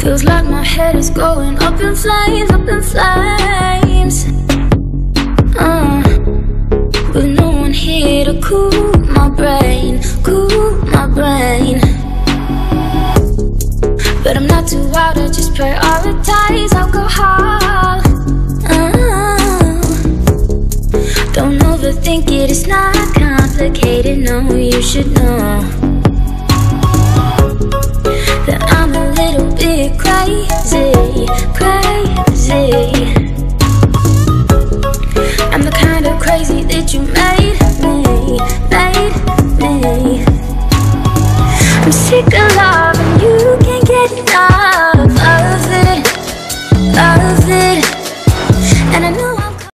Feels like my head is going up in flames, up in flames. Uh, with no one here to cool my brain, cool my brain. But I'm not too wild, I just prioritize alcohol. Uh, don't overthink it, it's not complicated, no, you should know. I'm the kind of crazy that you made me, made me. I'm sick of loving you, can't get enough.